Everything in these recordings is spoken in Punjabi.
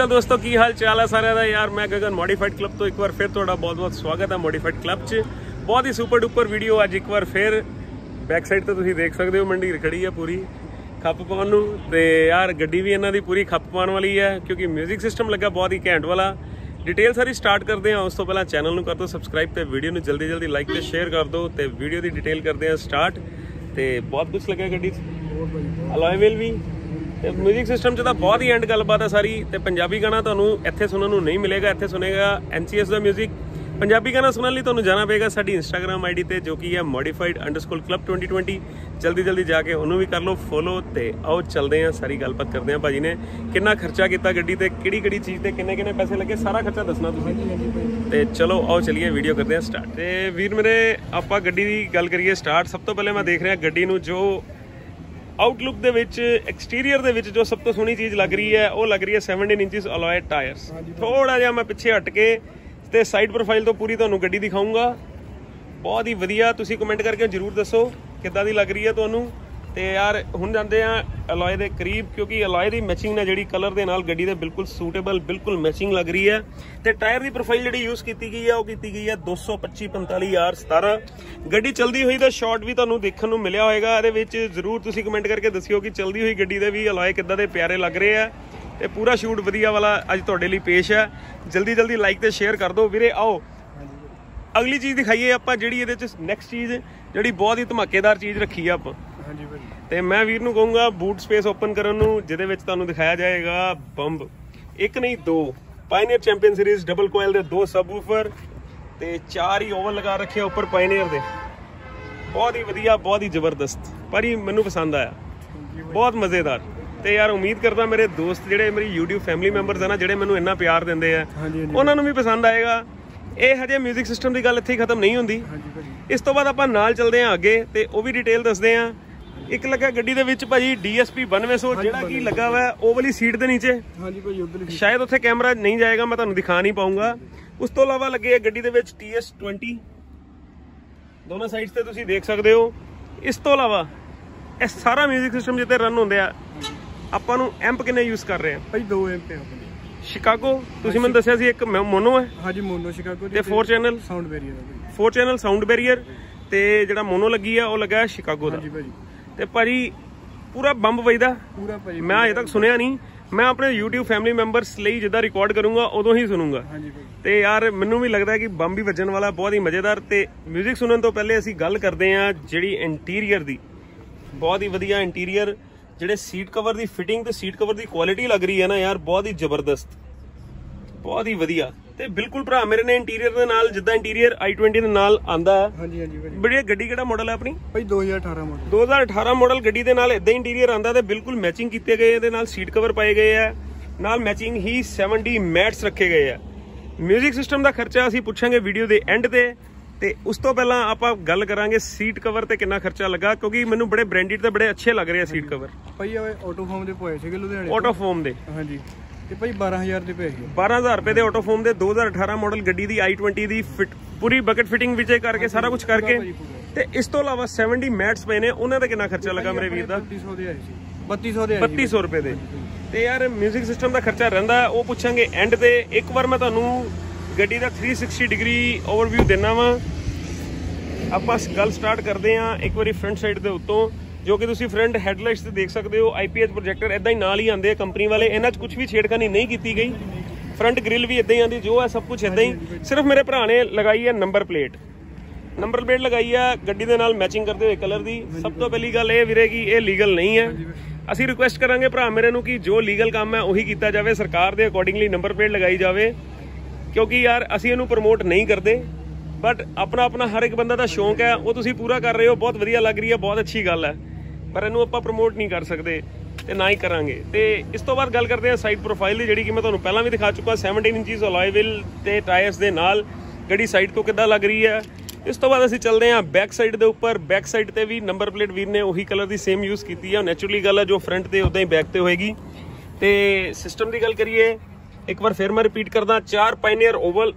ਅਕਾਲ ਦੋਸਤੋ, ਕੀ ਹਾਲ ਚਾਲ ਹੈ ਸਾਰਿਆਂ ਦਾ? ਯਾਰ, ਮੈਂ ਗਗਨ ਮੋਡੀਫਾਈਡ ਕਲੱਬ ਤੋਂ ਇੱਕ ਵਾਰ ਫਿਰ ਤੁਹਾਡਾ ਬਹੁਤ-ਬਹੁਤ ਸਵਾਗਤ ਹੈ ਮੋਡੀਫਾਈਡ ਕਲੱਬ 'ਚ। ਬਹੁਤ ਹੀ ਸੁਪਰ ਡੁਪਰ ਵੀਡੀਓ ਅੱਜ ਇੱਕ ਵਾਰ ਫਿਰ ਬੈਕ ਸਾਈਡ ਤੇ ਤੁਸੀਂ ਦੇਖ ਸਕਦੇ ਹੋ ਮੰਡੀ ਖੜੀ ਹੈ ਪੂਰੀ, ਖੱਪ ਪਾਉਣ ਨੂੰ। ਤੇ ਯਾਰ, ਗੱਡੀ ਵੀ ਇਹਨਾਂ ਦੀ ਪੂਰੀ ਖੱਪ ਪਾਉਣ ਵਾਲੀ ਹੈ ਕਿਉਂਕਿ 뮤직 ਸਿਸਟਮ ਲੱਗਾ ਬਹੁਤ ਹੀ ਘੈਂਟ ਵਾਲਾ। ਡਿਟੇਲ ਸਾਰੀ ਸਟਾਰਟ ਕਰਦੇ ਹਾਂ, ਉਸ ਤੋਂ ਪਹਿਲਾਂ ਚੈਨਲ ਨੂੰ ਕਰ ਦਿਓ ਸਬਸਕ੍ਰਾਈਬ ਤੇ ਵੀਡੀਓ ਨੂੰ ਜਲਦੀ ਜਲਦੀ ਲਾਈਕ ਤੇ ਸ਼ੇਅਰ ਕਰ ਦਿਓ ਤੇ ਵੀਡੀਓ ਦੀ ਡਿਟੇਲ ਕਰਦੇ ਹਾਂ ਸਟਾਰਟ ਤੇ ਬਹੁਤ ਕੁਝ ਲੱਗਿਆ ਗੱਡੀ 'ਚ। ਅਲੋਏ ਵੀਲ ਵੀ। ਤੇ 뮤직 ਸਿਸਟਮ 'ਚ ਤਾਂ ਬਹੁਤ ਹੀ ਐਂਡ ਗੱਲਬਾਤ ਹੈ ਸਾਰੀ ਤੇ ਪੰਜਾਬੀ ਗਾਣਾ ਤੁਹਾਨੂੰ ਇੱਥੇ ਸੁਣਨ ਨੂੰ ਨਹੀਂ ਮਿਲੇਗਾ ਇੱਥੇ ਸੁਨੇਗਾ ਐਨਸੀਐਸ ਦਾ 뮤직 ਪੰਜਾਬੀ ਗਾਣਾ ਸੁਣਨ ਲਈ ਤੁਹਾਨੂੰ ਜਾਣਾ ਪਏਗਾ ਸਾਡੀ ਇੰਸਟਾਗ੍ਰam ਆਈਡੀ ਤੇ ਜੋ ਕਿ ਹੈ modified_club 2020 ਜਲਦੀ ਜਲਦੀ ਜਾ ਕੇ ਉਹਨੂੰ ਵੀ ਕਰ ਲਓ ਫੋਲੋ ਤੇ ਆਓ ਚੱਲਦੇ ਹਾਂ ਸਾਰੀ ਗੱਲਬਾਤ ਕਰਦੇ ਹਾਂ ਭਾਜੀ ਨੇ ਕਿੰਨਾ ਖਰਚਾ ਕੀਤਾ ਗੱਡੀ ਤੇ ਕਿਹੜੀ ਕਿਹੜੀ ਚੀਜ਼ ਤੇ ਕਿੰਨੇ ਕਿੰਨੇ ਪੈਸੇ ਲੱਗੇ ਸਾਰਾ ਖਰਚਾ ਦੱਸਣਾ ਤੁਸੀਂ ਤੇ ਚਲੋ ਆਓ ਚਲਿਏ ਵੀਡੀਓ ਕਰਦੇ ਹਾਂ ਸਟਾਰਟ ਤੇ ਵੀਰ ਮੇਰੇ ਆਪਾਂ ਗੱਡੀ ਦੀ ਗੱਲ ਕਰੀਏ ਸਟਾਰਟ ਸਭ ਤੋਂ ਪਹਿਲੇ ਮੈਂ ਦੇਖ ਰਿਹਾ ਗੱਡੀ ਨੂੰ ਜੋ ਆਊਟਲੁੱਕ ਦੇ ਵਿੱਚ ਐਕਸਟੀਰੀਅਰ ਦੇ ਵਿੱਚ ਜੋ ਸਭ ਤੋਂ ਸੋਹਣੀ ਚੀਜ਼ ਲੱਗ ਰਹੀ ਹੈ ਉਹ ਲੱਗ ਰਹੀ ਹੈ 17 ਇੰਚਸ ਅਲੋਏ ਟਾਇਰਸ ਥੋੜਾ ਜਿਹਾ ਮੈਂ ਪਿੱਛੇ ਹਟ ਕੇ ਤੇ ਸਾਈਡ ਪ੍ਰੋਫਾਈਲ ਤੋਂ ਪੂਰੀ ਤੁਹਾਨੂੰ ਗੱਡੀ ਦਿਖਾਉਂਗਾ ਬਹੁਤ ਹੀ ਵਧੀਆ ਤੁਸੀਂ ਕਮੈਂਟ ਕਰਕੇ ਜਰੂਰ ਦੱਸੋ ਕਿੱਦਾਂ ਦੀ ਲੱਗ ਰਹੀ ਹੈ ਤੁਹਾਨੂੰ। ਤੇ ਯਾਰ, ਹੁਣ ਜਾਂਦੇ ਆ ਅਲੋਏ ਦੇ ਕਰੀਬ, ਕਿਉਂਕਿ ਅਲੋਏ ਦੀ ਮੈਚਿੰਗ ਨਾਲ ਜਿਹੜੀ ਕਲਰ ਦੇ ਨਾਲ ਗੱਡੀ ਦੇ ਬਿਲਕੁਲ ਸੂਟੇਬਲ ਬਿਲਕੁਲ ਮੈਚਿੰਗ ਲੱਗ ਰਹੀ ਹੈ। ਤੇ ਟਾਇਰ ਦੀ ਪ੍ਰੋਫਾਈਲ ਜਿਹੜੀ ਯੂਜ਼ ਕੀਤੀ ਗਈ ਹੈ ਉਹ ਕੀਤੀ ਗਈ ਹੈ 225 45 ਆਰ 17 ਗੱਡੀ ਚਲਦੀ ਹੋਈ ਦਾ ਸ਼ਾਟ ਵੀ ਤੁਹਾਨੂੰ ਦੇਖਣ ਨੂੰ ਮਿਲਿਆ ਹੋਵੇਗਾ ਇਹਦੇ ਵਿੱਚ ਜ਼ਰੂਰ ਤੁਸੀਂ ਕਮੈਂਟ ਕਰਕੇ ਦੱਸਿਓ ਕਿ ਚਲਦੀ ਹੋਈ ਗੱਡੀ ਦੇ ਵੀ ਅਲੋਏ ਕਿੱਦਾਂ ਦੇ ਪਿਆਰੇ ਲੱਗ ਰਹੇ ਆ। ਤੇ ਪੂਰਾ ਸ਼ੂਟ ਵਧੀਆ ਵਾਲਾ ਅੱਜ ਤੁਹਾਡੇ ਲਈ ਪੇਸ਼ ਹੈ। ਜਲਦੀ ਜਲਦੀ ਲਾਈਕ ਤੇ ਸ਼ੇਅਰ ਕਰ ਦਿਓ। ਵੀਰੇ, ਆਓ। ਅਗਲੀ ਚੀਜ਼ ਦਿਖਾਈਏ ਆਪਾਂ ਜਿਹੜੀ ਇਹਦੇ ਚ ਨੈਕਸਟ ਚੀਜ਼, ਜਿਹੜੀ ਬਹੁਤ ਹੀ ਧਮਾਕੇਦਾਰ ਚੀਜ਼ ਰੱਖੀ ਆ ਆਪਾਂ। ਹਾਂਜੀ ਭਾਜੀ। ਤੇ ਮੈਂ ਵੀਰ ਨੂੰ ਕਹੂੰਗਾ ਬੂਟ ਸਪੇਸ ਓਪਨ ਕਰਨ ਨੂੰ ਜਿਹਦੇ ਵਿੱਚ ਤੁਹਾਨੂੰ ਦਿਖਾਇਆ ਜਾਏਗਾ ਬੰਬ। ਇੱਕ ਨਹੀਂ ਦੋ। Pioneer Champion series double coil ਦੇ ਦੋ ਸਬਵੂਫਰ ਤੇ ਚਾਰ ਹੀ ਓਵਨ ਲਗਾ ਰੱਖੇ ਆ ਉੱਪਰ ਪਾਇਨੀਅਰ ਦੇ। ਬਹੁਤ ਹੀ ਵਧੀਆ ਬਹੁਤ ਹੀ ਜ਼ਬਰਦਸਤ। ਪਰ ਹੀ ਮੈਨੂੰ ਪਸੰਦ ਆਇਆ। ਬਹੁਤ ਮਜ਼ੇਦਾਰ। ਤੇ ਯਾਰ ਉਮੀਦ ਕਰਦਾ ਮੇਰੇ ਦੋਸਤ ਜਿਹੜੇ ਮੇਰੀ YouTube ਫੈਮਿਲੀ ਮੈਂਬਰਸ ਆ ਨਾ ਜਿਹੜੇ ਮੈਨੂੰ ਇੰਨਾ ਪਿਆਰ ਦਿੰਦੇ ਆ ਉਹਨਾਂ ਨੂੰ ਵੀ ਪਸੰਦ ਆਏਗਾ। ਇਹ ਹਜੇ 뮤직 ਸਿਸਟਮ ਦੀ ਗੱਲ ਇੱਥੇ ਹੀ ਖਤਮ ਨਹੀਂ ਹੁੰਦੀ। ਇਸ ਤੋਂ ਬਾਅਦ ਆਪਾਂ ਨਾਲ ਚੱਲਦੇ ਹਾਂ ਅੱਗੇ ਤੇ ਉਹ ਵੀ ਡਿਟੇਲ ਦੱਸਦੇ ਹਾਂ ਇੱਕ ਲੱਗਾ ਗੱਡੀ ਦੇ ਵਿੱਚ ਭਾਜੀ DSP 9200 ਜਿਹੜਾ ਕੀ ਲੱਗਾ ਹੋਇਆ ਉਹ ਵਾਲੀ ਸੀਟ ਦੇ ਨੀਚੇ। ਹਾਂਜੀ ਭਾਜੀ ਉਧਰ ਵੀ ਸ਼ਾਇਦ ਉੱਥੇ ਕੈਮਰਾ ਨਹੀਂ ਜਾਏਗਾ ਮੈਂ ਤੁਹਾਨੂੰ ਦਿਖਾ ਨਹੀਂ ਪਾਉਂਗਾ। ਉਸ ਤੋਂ ਇਲਾਵਾ ਲੱਗੇ ਗੱਡੀ ਦੇ ਵਿੱਚ TS20 ਦੋਨੋਂ ਸਾਈਡਸ ਤੇ ਤੁਸੀਂ ਦੇਖ ਸਕਦੇ ਹੋ। ਇਸ ਤੋਂ ਇਲਾਵਾ ਇਹ ਸਾਰਾ 뮤직 ਸਿਸਟਮ ਜਿੱਤੇ ਰਨ ਹੁੰਦੇ ਆ ਆਪਾਂ ਨੂੰ ਐਂਪ ਕਿੰਨੇ ਯੂਜ਼ ਕਰ ਰਹੇ ਆ? ਭਾਈ 2 ਐਮਪੀ ਆਪਣੇ। ਸ਼ਿਕਾਗੋ ਤੁਸੀਂ ਮੈਨੂੰ ਦੱਸਿਆ ਸੀ ਇੱਕ ਮੋਨੋ ਹੈ। ਹਾਂਜੀ ਮੋਨੋ ਸ਼ਿਕਾਗੋ ਤੇ 4 ਚੈਨਲ ਸਾਊਂਡ ਭਾਜੀ। 4 ਚੈਨਲ ਸਾਊਂਡ ਬੈਰੀਅਰ ਤੇ ਜਿਹੜਾ ਮੋਨੋ ਲੱਗੀ ਆ ਉਹ ਲੱਗਾ ਹੈ ਸ਼ਿਕਾਗੋ ਦਾ। ਹਾਂਜੀ ਭਾਜੀ। ਤੇ ਭਾਜੀ ਪੂਰਾ ਬੰਬ ਵਜਦਾ। ਪੂਰਾ ਭਾਜੀ ਮੈਂ ਅਜੇ ਤੱਕ ਸੁਣਿਆ ਨਹੀਂ। ਮੈਂ ਆਪਣੇ YouTube ਫੈਮਿਲੀ ਮੈਂਬਰਸ ਲਈ ਜਿੱਦਾਂ ਰਿਕਾਰਡ ਕਰੂੰਗਾ ਉਦੋਂ ਹੀ ਸੁਣੂੰਗਾ। ਤੇ ਯਾਰ ਮੈਨੂੰ ਵੀ ਲੱਗਦਾ ਕਿ ਬੰਬ ਵੀ ਵੱਜਣ ਵਾਲਾ ਬਹੁਤ ਹੀ ਮਜ਼ੇਦਾਰ ਤੇ 뮤직 ਸੁਣਨ ਤੋਂ ਪਹਿਲੇ ਅਸੀਂ ਗੱਲ ਕਰਦੇ ਹਾਂ ਜਿਹੜੀ ਇੰਟੀਰੀਅਰ ਦੀ। ਬਹੁਤ ਹੀ ਵਧੀਆ ਇੰਟੀਰੀਅਰ ਜਿਹੜੇ ਸੀਟ ਕਵਰ ਦੀ ਫਿਟਿੰਗ ਤੇ ਸੀਟ ਕਵਰ ਦੀ ਕੁਆਲਿਟੀ ਲੱਗ ਰਹੀ ਹੈ ਨਾ ਯਾਰ ਬਹੁਤ ਹੀ ਜ਼ਬਰਦਸਤ। ਬਹੁਤ ਹੀ ਵਧੀਆ। ਤੇ ਬਿਲਕੁਲ ਭਰਾ ਮੇਰੇ ਨੇ ਇੰਟੀਰੀਅਰ ਦੇ ਨਾਲ ਜਿੱਦਾਂ ਇੰਟੀਰੀਅਰ i20 ਦੇ ਨਾਲ ਆਂਦਾ ਹੈ। ਹਾਂਜੀ ਹਾਂਜੀ ਭਾਜੀ। ਬੜੀ ਗੱਡੀ ਕਿਹੜਾ ਮਾਡਲ ਹੈ ਆਪਣੀ? ਭਾਈ 2018 ਮਾਡਲ 2018 ਮਾਡਲ ਗੱਡੀ ਦੇ ਨਾਲ ਇਦਾਂ ਇੰਟੀਰੀਅਰ ਆਂਦਾ ਤੇ ਬਿਲਕੁਲ ਮੈਚਿੰਗ ਕੀਤੇ ਗਏ ਇਹਦੇ ਨਾਲ ਸੀਟ ਕਵਰ ਪਾਏ ਗਏ ਆ ਨਾਲ ਮੈਚਿੰਗ ਹੀ 70 ਮੈਟਸ ਰੱਖੇ ਗਏ ਆ 뮤직 ਸਿਸਟਮ ਦਾ ਖਰਚਾ ਅਸੀਂ ਪੁੱਛਾਂਗੇ ਵੀਡੀਓ ਦੇ ਐਂਡ ਤੇ। ਤੇ ਉਸ ਤੋਂ ਪਹਿਲਾਂ ਆਪਾਂ ਗੱਲ ਕਰਾਂਗੇ ਸੀਟ ਕਵਰ ਤੇ ਕਿੰਨਾ ਖਰਚਾ ਲੱਗਾ ਕਿਉਂਕਿ ਮੈਨੂੰ ਬੜੇ ਬ੍ਰਾਂਡਡ ਤੇ ਬੜੇ ਅੱਛੇ ਲੱਗ ਰਹੇ ਆ ਸੀਟ ਕਵਰ ਭਾਈ ਆਟੋ ਫਾਰਮ ਦੇ ਪੋਏ ਸੀਗੇ ਲੁਧਿਆਣੇ ਆਟੋ ਫੋਮ ਦੇ। ਹਾਂਜੀ। ਤੇ ਭਾਈ 12000 ਦੇ ਪਏ ਸੀ 12000 ਰੁਪਏ ਦੇ ਆਟੋ ਫੋਮ ਦੇ 2018 ਮਾਡਲ ਗੱਡੀ ਦੀ i20 ਦੀ ਫਿਟ ਪੂਰੀ ਬਕਟ ਫਿਟਿੰਗ ਵਿੱਚ ਕਰਕੇ ਸਾਰਾ ਕੁਝ ਕਰਕੇ। ਤੇ ਇਸ ਤੋਂ ਇਲਾਵਾ 70 ਮੈਟਸ ਪਏ ਨੇ ਉਹਨਾਂ ਦਾ ਕਿੰਨਾ ਖਰਚਾ ਲੱਗਾ ਮੇਰੇ ਵੀਰ ਦਾ? 3200 ਦੇ ਆਏ ਸੀ। 3200 ਦੇ ਆਏ ਸੀ। 3200 ਰੁਪਏ ਦੇ। ਤੇ ਯਾਰ 뮤직 ਸਿਸਟਮ ਦਾ ਖਰਚਾ ਰਹਿੰਦਾ ਉਹ ਪੁੱਛਾਂਗੇ ਐਂਡ ਤੇ। ਇੱਕ ਵਾਰ ਮੈਂ ਤੁਹਾਨੂੰ ਗੱਡੀ ਦਾ 360 ਡਿਗਰੀ ਓਵਰਵਿਊ ਦੇਣਾ ਵਾ। ਆਪਾਂ ਗੱਲ ਸਟਾਰਟ ਕਰਦੇ ਹਾਂ ਇੱਕ ਵਾਰੀ ਫਰੰਟ ਸਾਈਡ ਦੇ ਉੱਤੋਂ। ਜੋ ਕਿ ਤੁਸੀਂ ਫਰੰਟ ਹੈਡਲਾਈਟਸ ਤੇ ਦੇਖ ਸਕਦੇ ਹੋ ਆਈਪੀਐਸ ਪ੍ਰੋਜੈਕਟਰ ਇਦਾਂ ਹੀ ਨਾਲ ਹੀ ਆਉਂਦੇ ਆ ਕੰਪਨੀ ਵਾਲੇ, ਇਹਨਾਂ 'ਚ ਕੁਝ ਵੀ ਛੇੜਖਾਨੀ ਨਹੀਂ ਕੀਤੀ ਗਈ। ਫਰੰਟ ਗ੍ਰਿਲ ਵੀ ਇਦਾਂ ਹੀ ਆਂਦੀ ਜੋ ਹੈ ਸਭ ਕੁਝ ਇਦਾਂ ਹੀ। ਸਿਰਫ ਮੇਰੇ ਭਰਾ ਨੇ ਲਗਾਈ ਹੈ ਨੰਬਰ ਪਲੇਟ। ਨੰਬਰ ਪਲੇਟ ਲਗਾਈ ਆ, ਗੱਡੀ ਦੇ ਨਾਲ ਮੈਚਿੰਗ ਕਰਦੇ ਹੋਏ ਕਲਰ ਦੀ। ਸਭ ਤੋਂ ਪਹਿਲੀ ਗੱਲ ਇਹ ਵੀਰੇ ਕਿ ਇਹ ਲੀਗਲ ਨਹੀਂ ਹੈ। ਅਸੀਂ ਰਿਕੁਐਸਟ ਕਰਾਂਗੇ ਭਰਾ ਮੇਰੇ ਨੂੰ ਕਿ ਜੋ ਲੀਗਲ ਕੰਮ ਹੈ ਉਹੀ ਕੀਤਾ ਜਾਵੇ, ਸਰਕਾਰ ਦੇ ਅਕੋਰਡਿੰਗਲੀ ਨੰਬਰ ਪਲੇਟ ਲਗਾਈ ਜਾਵੇ। ਕਿਉਂਕਿ ਯਾਰ, ਅਸੀਂ ਇਹਨੂੰ ਪ੍ਰਮੋਟ ਨਹੀਂ ਕਰਦੇ। ਬਟ ਆਪਣਾ ਆਪਣਾ ਹਰ ਇੱਕ ਬੰਦਾ ਦਾ ਸ਼ੌਂਕ ਹੈ, ਉਹ ਤੁਸੀਂ ਪੂਰਾ ਕਰ ਰਹੇ ਹੋ, ਬਹੁਤ ਵਧੀਆ ਲੱਗ ਰਹੀ ਹੈ, ਬਹੁਤ ਅੱਛੀ ਗੱਲ ਹੈ। ਪਰ ਇਹਨੂੰ ਆਪਾਂ ਪ੍ਰਮੋਟ ਨਹੀਂ ਕਰ ਸਕਦੇ ਤੇ ਨਾ ਹੀ ਕਰਾਂਗੇ। ਤੇ ਇਸ ਤੋਂ ਬਾਅਦ ਗੱਲ ਕਰਦੇ ਹਾਂ ਸਾਈਡ ਪ੍ਰੋਫਾਈਲ ਦੀ, ਜਿਹੜੀ ਕਿ ਮੈਂ ਤੁਹਾਨੂੰ ਪਹਿਲਾਂ ਵੀ ਦਿਖਾ ਚੁੱਕਾ 17 ਇੰਚਸ ਅਲੋਏ ਵੀਲ ਤੇ ਟਾਇਰਸ ਦੇ ਨਾਲ ਗੱਡੀ ਸਾਈਡ ਤੋਂ ਕਿੱਦਾਂ ਲੱਗ ਰਹੀ ਹੈ। ਇਸ ਤੋਂ ਬਾਅਦ ਅਸੀਂ ਚੱਲਦੇ ਹਾਂ ਬੈਕ ਸਾਈਡ ਦੇ ਉੱਪਰ। ਬੈਕ ਸਾਈਡ ਤੇ ਵੀ ਨੰਬਰ ਪਲੇਟ ਵੀਰ ਨੇ ਉਹੀ ਕਲਰ ਦੀ ਸੇਮ ਯੂਜ਼ ਕੀਤੀ ਹੈ ਨੈਚੁਰਲੀ ਗੱਲ ਹੈ ਜੋ ਫਰੰਟ ਤੇ ਉਦਾਂ ਹੀ ਬੈਕ ਤੇ ਹੋਏਗੀ। ਤੇ ਸਿਸਟਮ ਦੀ ਗੱਲ ਕਰੀਏ, ਇੱਕ ਵਾਰ ਫਿਰ ਮੈਂ ਰਿਪੀਟ ਕਰਦਾ, ਚਾਰ ਪਾਇਨੀਅਰ ਓਵਲ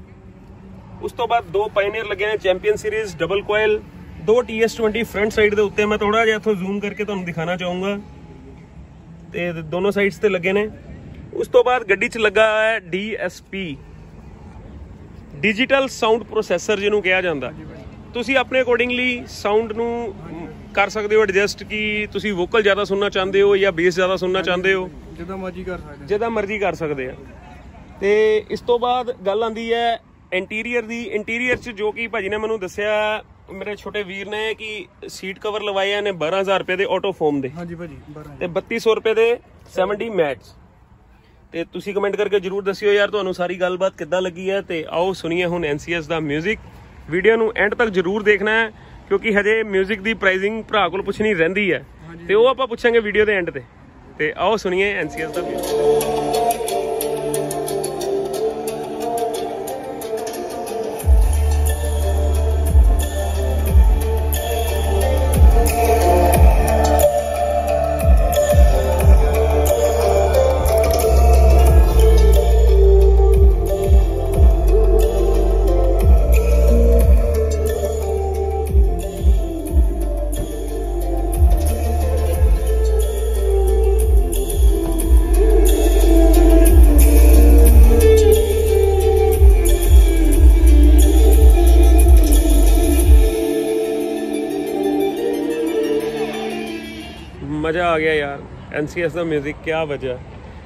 ਉਸ ਤੋਂ ਬਾਅਦ ਦੋ ਪਾਇਨੀਅਰ ਲੱਗੇ ਨੇ ਚੈਂਪੀਅਨ ਸੀਰੀਜ਼ ਡਬਲ ਕੋਇਲ ਦੋ TS20 ਫਰੰਟ ਸਾਈਡ ਦੇ ਉੱਤੇ ਮੈਂ ਥੋੜਾ ਜਿਹਾ ਇੱਥੋਂ ਜ਼ੂਮ ਕਰਕੇ ਤੁਹਾਨੂੰ ਦਿਖਾਣਾ ਚਾਹੂੰਗਾ। ਤੇ ਦੋਨੋਂ ਸਾਈਡਸ ਤੇ ਲੱਗੇ ਨੇ। ਉਸ ਤੋਂ ਬਾਅਦ ਗੱਡੀ 'ਚ ਲੱਗਾ ਹੈ DSP ਡਿਜੀਟਲ ਸਾਊਂਡ ਪ੍ਰੋਸੈਸਰ ਜਿਹਨੂੰ ਕਿਹਾ ਜਾਂਦਾ। ਤੁਸੀਂ ਆਪਣੇ ਅਕੋਰਡਿੰਗਲੀ ਸਾਊਂਡ ਨੂੰ ਕਰ ਸਕਦੇ ਹੋ ਐਡਜਸਟ ਕਿ ਤੁਸੀਂ ਵੋਕਲ ਜ਼ਿਆਦਾ ਸੁਣਨਾ ਚਾਹੁੰਦੇ ਹੋ ਜਾਂ ਬੇਸ ਜ਼ਿਆਦਾ ਸੁਣਨਾ ਚਾਹੁੰਦੇ ਹੋ? ਜਿੱਦਾਂ ਮਰਜ਼ੀ ਕਰ ਸਕਦੇ ਜਿਹਦਾ ਮਰਜ਼ੀ ਕਰ ਸਕਦੇ ਆ। ਤੇ ਇਸ ਤੋਂ ਬਾਅਦ ਗੱਲ ਆਂਦੀ ਹੈ ਇੰਟੀਰੀਅਰ ਦੀ। ਇੰਟੀਰੀਅਰ 'ਚ ਜੋ ਕਿ ਭਾਜੀ ਨੇ ਮੈਨੂੰ ਦੱਸਿਆ ਮੇਰੇ ਛੋਟੇ ਵੀਰ ਨੇ ਕਿ ਸੀਟ ਕਵਰ ਲਵਾਏ ਨੇ 12000 ਰੁਪਏ ਦੇ ਆਟੋ ਫੋਮ ਦੇ ਹਾਂਜੀ ਭਾਜੀ 12 ਤੇ 3200 ਰੁਪਏ ਦੇ 70 ਮੈਟਸ ਤੇ ਤੁਸੀਂ ਕਮੈਂਟ ਕਰਕੇ ਜਰੂਰ ਦੱਸਿਓ ਯਾਰ ਤੁਹਾਨੂੰ ਸਾਰੀ ਗੱਲਬਾਤ ਕਿੱਦਾਂ ਲੱਗੀ ਹੈ ਤੇ ਆਓ ਸੁਣੀਏ ਹੁਣ NCS ਦਾ 뮤직 ਵੀਡੀਓ ਨੂੰ ਐਂਡ ਤੱਕ ਜਰੂਰ ਦੇਖਣਾ ਹੈ ਕਿਉਂਕਿ ਹਜੇ 뮤직 ਦੀ ਪ੍ਰਾਈਸਿੰਗ ਭਰਾ ਕੋਲ ਪੁੱਛਣੀ ਰਹਿੰਦੀ ਹੈ ਤੇ ਉਹ ਆਪਾਂ ਪੁੱਛਾਂਗੇ ਵੀਡੀਓ ਦੇ ਐਂਡ ਤੇ ਤੇ ਆਓ ਸੁਣੀਏ NCS ਦਾ 뮤직 ਮਜ਼ਾ ਆ ਗਿਆ ਯਾਰ। NCS ਦਾ 뮤직 ਕਿਆ ਵਜਾ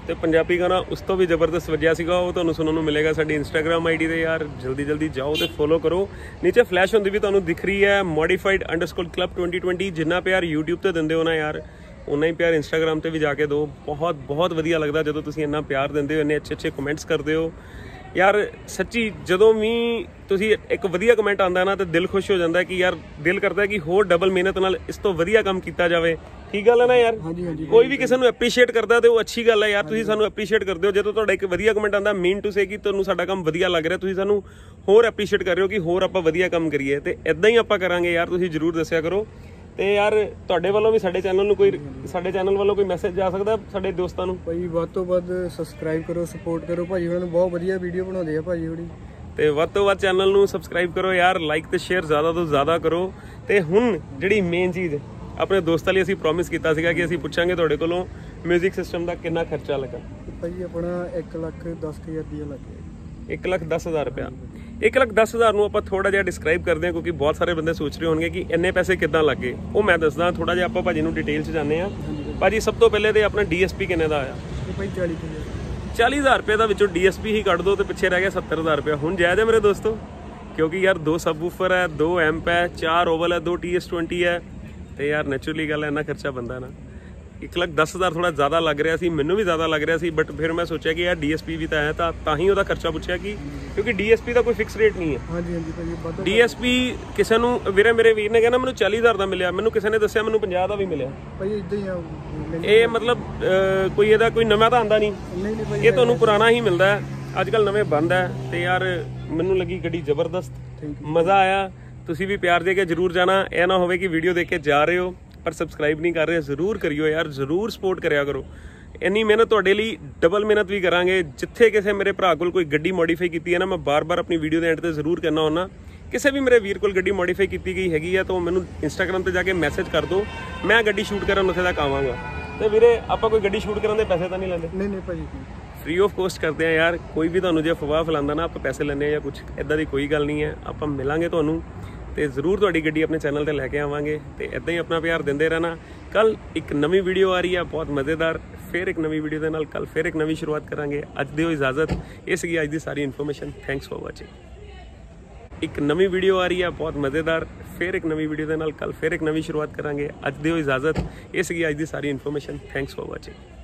ਤੇ ਪੰਜਾਬੀ ਗਾਣਾ ਉਸ ਤੋਂ ਵੀ ਜ਼ਬਰਦਸਤ ਵੱਜਿਆ ਸੀਗਾ, ਉਹ ਤੁਹਾਨੂੰ ਸੁਣਨ ਨੂੰ ਮਿਲੇਗਾ ਸਾਡੀ Instagram ਆਈਡੀ ਤੇ ਯਾਰ। ਜਲਦੀ ਜਲਦੀ ਜਾਓ ਤੇ ਫੋਲੋ ਕਰੋ। ਨੀਚੇ ਫਲੈਸ਼ ਹੁੰਦੀ ਵੀ ਤੁਹਾਨੂੰ ਦਿਖ ਰਹੀ ਹੈ modified_club 2020 ਜਿੰਨਾ ਪਿਆਰ YouTube ਤੇ ਦਿੰਦੇ ਹੋ ਨਾ ਯਾਰ ਉਨਾ ਹੀ ਪਿਆਰ Instagram ਤੇ ਵੀ ਜਾ ਕੇ ਦਿਓ। ਬਹੁਤ ਬਹੁਤ ਵਧੀਆ ਲੱਗਦਾ ਜਦੋਂ ਤੁਸੀਂ ਇੰਨਾ ਪਿਆਰ ਦਿੰਦੇ ਹੋ, ਇੰਨੇ ਅੱਛੇ ਅੱਛੇ ਕਮੈਂਟਸ ਕਰਦੇ ਹੋ। ਯਾਰ ਸੱਚੀ ਜਦੋਂ ਵੀ ਤੁਸੀਂ ਇੱਕ ਵਧੀਆ ਕਮੈਂਟ ਆਉਂਦਾ ਨਾ ਤੇ ਦਿਲ ਖੁਸ਼ ਹੋ ਜਾਂਦਾ ਕਿ ਯਾਰ ਦਿਲ ਕਰਦਾ ਕਿ ਹੋਰ ਡਬਲ ਮਿਹਨਤ ਨਾਲ ਇਸ ਤੋਂ ਵਧੀਆ ਕੰਮ ਕੀਤਾ ਜਾਵੇ। ਠੀਕ ਗੱਲ ਹੈ ਨਾ ਯਾਰ? ਹਾਂਜੀ ਹਾਂਜੀ ਕੋਈ ਵੀ ਕਿਸੇ ਨੂੰ ਐਪਰੀਸ਼ੀਏਟ ਕਰਦਾ ਤੇ ਉਹ ਅੱਛੀ ਗੱਲ ਹੈ ਯਾਰ। ਤੁਸੀਂ ਸਾਨੂੰ ਐਪਰੀਸ਼ੀਏਟ ਕਰਦੇ ਹੋ। ਜਦੋਂ ਤੁਹਾਡਾ ਇੱਕ ਵਧੀਆ ਕਮੈਂਟ ਆਉਂਦਾ ਮੀਨ ਟੂ ਸੇ ਕਿ ਤੁਹਾਨੂੰ ਸਾਡਾ ਕੰਮ ਵਧੀਆ ਲੱਗ ਰਿਹਾ ਤੁਸੀਂ ਸਾਨੂੰ ਹੋਰ ਐਪਰੀਸ਼ੀਏਟ ਕਰ ਰਹੇ ਹੋ ਕਿ ਹੋਰ ਆਪਾਂ ਵਧੀਆ ਕੰਮ ਕਰੀਏ। ਤੇ ਇਦਾਂ ਹੀ ਆਪਾਂ ਕਰਾਂਗੇ ਯਾਰ। ਤੁਸੀਂ ਜਰੂਰ ਦੱਸਿਆ ਕਰੋ। ਤੇ ਯਾਰ ਤੁਹਾਡੇ ਵੱਲੋਂ ਵੀ ਸਾਡੇ ਚੈਨਲ ਨੂੰ ਕੋਈ ਸਾਡੇ ਚੈਨਲ ਵੱਲੋਂ ਕੋਈ ਮੈਸੇਜ ਜਾ ਸਕਦਾ ਸਾਡੇ ਦੋਸਤਾਂ ਨੂੰ? ਭਾਈ ਵੱਧ ਤੋਂ ਵੱਧ ਸਬਸਕ੍ਰਾਈਬ ਕਰੋ ਸਪੋਰਟ ਕਰੋ। ਭਾਜੀ ਉਹਨਾਂ ਨੂੰ ਬਹੁਤ ਵਧੀਆ ਵੀਡੀਓ ਬਣਾਉਂਦੇ ਆ ਭਾਜੀ ਹੋਣੀ। ਤੇ ਵੱਧ ਤੋਂ ਵੱਧ ਚੈਨਲ ਨੂੰ ਸਬਸਕ੍ਰਾਈਬ ਕਰੋ ਯਾਰ ਲਾਈਕ ਤੇ ਸ਼ੇਅਰ ਜ਼ਿਆਦਾ ਤੋਂ ਜ਼ਿਆਦਾ ਕਰੋ। ਤੇ ਹੁਣ ਜਿਹੜੀ ਮੇਨ ਚੀਜ਼ ਆਪਣੇ ਦੋਸਤਾਂ ਲਈ ਅਸੀਂ ਪ੍ਰੋਮਿਸ ਕੀਤਾ ਸੀਗਾ ਕਿ ਅਸੀਂ ਪੁੱਛਾਂਗੇ ਤੁਹਾਡੇ ਕੋਲੋਂ 뮤직 ਸਿਸਟਮ ਦਾ ਕਿੰਨਾ ਖਰਚਾ ਲੱਗਾ। ਭਾਜੀ ਆਪਣਾ 1 ਲੱਖ 10000 ਰੁਪਏ ਲੱਗ ਗਿਆ। 1 ਲੱਖ 10000 ਰੁਪਇਆ। 1 ਲੱਖ 10000 ਨੂੰ ਆਪਾਂ ਥੋੜਾ ਜਿਹਾ ਡਿਸਕ੍ਰਾਈਬ ਕਰਦੇ ਹਾਂ ਕਿਉਂਕਿ ਬਹੁਤ ਸਾਰੇ ਬੰਦੇ ਸੋਚ ਰਹੇ ਹੋਣਗੇ ਕਿ ਇੰਨੇ ਪੈਸੇ ਕਿੱਦਾਂ ਲੱਗੇ। ਉਹ ਮੈਂ ਦੱਸਦਾ ਥੋੜਾ ਜਿਹਾ ਆਪਾਂ ਭਾਜੀ ਨੂੰ ਡਿਟੇਲ 'ਚ ਜਾਣਦੇ ਆ ਭਾਜੀ ਸਭ ਤੋਂ ਪਹਿਲੇ ਤੇ ਆਪਣਾ DSP ਕਿੰਨੇ ਦਾ ਆਇਆ? ਭਾਈ 40 ਕਿਲੋ 40000 ਰੁਪਏ ਦਾ ਵਿੱਚੋਂ DSP ਹੀ ਕੱਢ ਦੋ ਤੇ ਪਿੱਛੇ ਰਹਿ ਗਿਆ 70000 ਰੁਪਏ। ਹੁਣ ਜਾਇਜ਼ ਹੈ ਮੇਰੇ ਦੋਸਤੋ? ਕਿਉਂਕਿ ਯਾਰ ਦੋ ਸਬਵੂਫਰ ਹੈ ਦੋ ਐਂਪ ਹੈ ਚਾਰ ਓਵਲ ਹੈ ਦੋ TS20 ਹੈ। ਤੇ ਯਾਰ ਨੇਚਰਲੀ ਗੱਲ ਹੈ ਇੰਨਾ ਖਰਚਾ ਬੰਦਾ ਨਾ। 1 ਲੱਖ 10000 ਥੋੜਾ ਜ਼ਿਆਦਾ ਲੱਗ ਰਿਹਾ ਸੀ ਮੈਨੂੰ ਵੀ ਜ਼ਿਆਦਾ ਲੱਗ ਰਿਹਾ ਸੀ ਬਟ ਫਿਰ ਮੈਂ ਸੋਚਿਆ ਕਿ ਯਾਰ DSP ਵੀ ਤਾਂ ਹੈ ਤਾਂ ਤਾਂ ਹੀ ਉਹਦਾ ਖਰਚਾ ਪੁੱਛਿਆ ਕਿ ਕਿਉਂਕਿ DSP ਦਾ ਕੋਈ ਫਿਕਸ ਰੇਟ ਨਹੀਂ ਹੈ। ਹਾਂਜੀ ਹਾਂਜੀ ਭਾਜੀ ਵੱਧ DSP ਕਿਸੇ ਨੂੰ ਵੀਰੇ ਮੇਰੇ ਵੀਰ ਨੇ ਕਹਿੰਦਾ ਮੈਨੂੰ 40000 ਦਾ ਮਿਲਿਆ ਮੈਨੂੰ ਕਿਸੇ ਨੇ ਦੱਸਿਆ ਮੈਨੂੰ 50 ਦਾ ਵੀ ਮਿਲਿਆ। ਭਾਈ ਇਦਾਂ ਹੀ ਆ ਇਹ ਮਤਲਬ ਕੋਈ ਇਹਦਾ ਕੋਈ ਨਵਾਂ ਤਾਂ ਆਂਦਾ ਨਹੀਂ। ਨਹੀਂ ਭਾਈ ਇਹ ਤੁਹਾਨੂੰ ਪੁਰਾਣਾ ਹੀ ਮਿਲਦਾ ਹੈ। ਅੱਜ ਕੱਲ ਨਵੇਂ ਬੰਦ ਹੈ ਤੇ ਯਾਰ ਮੈਨੂੰ ਲੱਗੀ ਗੱਡੀ ਜ਼ਬਰਦਸਤ। ਥੈਂਕ ਮਜ਼ਾ ਆਇਆ। ਤੁਸੀਂ ਵੀ ਪਿਆਰ ਦੇ ਕੇ ਜਰੂਰ ਜਾਣਾ। ਇਹ ਨਾ ਹੋਵੇ ਕਿ ਵੀਡੀਓ ਦੇਖ ਕੇ ਜਾ ਰਹੇ ਹੋ। ਪਰ ਸਬਸਕ੍ਰਾਈਬ ਨਹੀਂ ਕਰ ਰਹੇ ਜ਼ਰੂਰ ਕਰਿਓ ਯਾਰ ਜ਼ਰੂਰ ਸਪੋਰਟ ਕਰਿਆ ਕਰੋ। ਇੰਨੀ ਮਿਹਨਤ ਤੁਹਾਡੇ ਲਈ ਡਬਲ ਮਿਹਨਤ ਵੀ ਕਰਾਂਗੇ। ਜਿੱਥੇ ਕਿਸੇ ਮੇਰੇ ਭਰਾ ਕੋਲ ਕੋਈ ਗੱਡੀ ਮੋਡੀਫਾਈ ਕੀਤੀ ਹੈ ਨਾ ਮੈਂ ਬਾਰ-ਬਾਰ ਆਪਣੀ ਵੀਡੀਓ ਦੇ ਐਂਡ ਤੇ ਜ਼ਰੂਰ ਕਹਿਣਾ ਹੁੰਦਾ। ਕਿਸੇ ਵੀ ਮੇਰੇ ਵੀਰ ਕੋਲ ਗੱਡੀ ਮੋਡੀਫਾਈ ਕੀਤੀ ਗਈ ਹੈਗੀ ਆ ਤਾਂ ਉਹ ਮੈਨੂੰ ਇੰਸਟਾਗ੍ਰam ਤੇ ਜਾ ਕੇ ਮੈਸੇਜ ਕਰ ਦਿਓ ਮੈਂ ਗੱਡੀ ਸ਼ੂਟ ਕਰਨ ਉੱਥੇ ਤੱਕ ਆਵਾਂਗਾ। ਤੇ ਵੀਰੇ ਆਪਾਂ ਕੋਈ ਗੱਡੀ ਸ਼ੂਟ ਕਰਨ ਦੇ ਪੈਸੇ ਤਾਂ ਨਹੀਂ ਲੈਂਦੇ? ਨਹੀਂ ਨਹੀਂ ਭਾਜੀ। ਫ੍ਰੀ ਆਫ ਕੋਸਟ ਕਰਦੇ ਆ ਯਾਰ। ਕੋਈ ਵੀ ਤੁਹਾਨੂੰ ਜੇ ਫਵਾਹ ਫਲਾਉਂਦਾ ਨਾ ਆਪਾਂ ਪੈਸੇ ਲੈਣੇ ਆ ਜਾਂ ਕੁਝ ਐਦਾਂ ਦੀ ਕੋਈ ਗੱਲ ਨਹੀਂ ਹੈ। ਆਪਾਂ ਮਿਲਾਂਗੇ ਤੁਹਾਨੂੰ। ਤੇ ਜ਼ਰੂਰ ਤੁਹਾਡੀ ਗੱਡੀ ਆਪਣੇ ਚੈਨਲ ਤੇ ਲੈ ਕੇ ਆਵਾਂਗੇ ਤੇ ਐਦਾਂ ਹੀ ਆਪਣਾ ਪਿਆਰ ਦਿੰਦੇ ਰਹਿਣਾ। ਕੱਲ ਇੱਕ ਨਵੀਂ ਵੀਡੀਓ ਆ ਰਹੀ ਹੈ ਬਹੁਤ ਮਜ਼ੇਦਾਰ। ਫਿਰ ਇੱਕ ਨਵੀਂ ਵੀਡੀਓ ਦੇ ਨਾਲ ਕੱਲ ਫਿਰ ਇੱਕ ਨਵੀਂ ਸ਼ੁਰੂਆਤ ਕਰਾਂਗੇ। ਅੱਜ ਦਿਓ ਇਜਾਜ਼ਤ ਇਹ ਸੀਗੀ ਅੱਜ ਦੀ ਸਾਰੀ ਇਨਫੋਰਮੇਸ਼ਨ ਥੈਂਕਸ ਫॉर ਵਾਚਿੰਗ ਇੱਕ ਨਵੀਂ ਵੀਡੀਓ ਆ ਰਹੀ ਹੈ ਬਹੁਤ ਮਜ਼ੇਦਾਰ। ਫਿਰ ਇੱਕ ਨਵੀਂ ਵੀਡੀਓ ਦੇ ਨਾਲ ਕੱਲ ਫਿਰ ਇੱਕ ਨਵੀਂ ਸ਼ੁਰੂਆਤ ਕਰਾਂਗੇ। ਅੱਜ ਦਿਓ ਇਜਾਜ਼ਤ ਇਹ ਸੀਗੀ ਅੱਜ ਦੀ ਸਾਰੀ ਇਨਫੋਰਮੇਸ਼ਨ ਥੈਂਕਸ ਫॉर ਵਾਚਿੰਗ